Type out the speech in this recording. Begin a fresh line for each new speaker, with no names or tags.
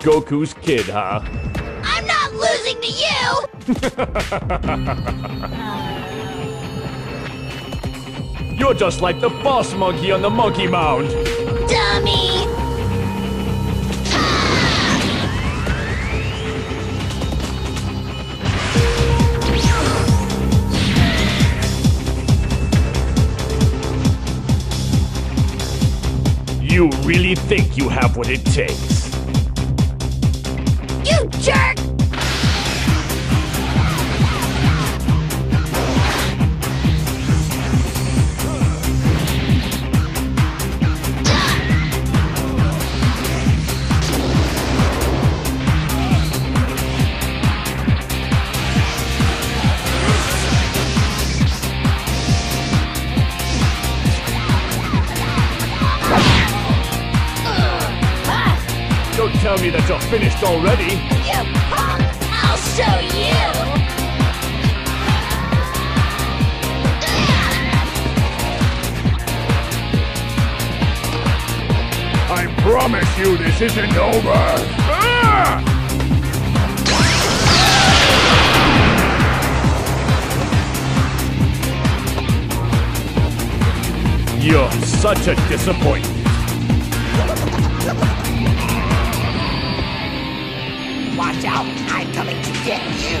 Goku's kid, huh?
I'm not losing to you!
You're just like the boss monkey on the monkey mound.
Dummy!
You really think you have what it takes? Tell me that you're finished already.
You punk! I'll show you!
I promise you this isn't over. Ah! You're such a disappointment.
You!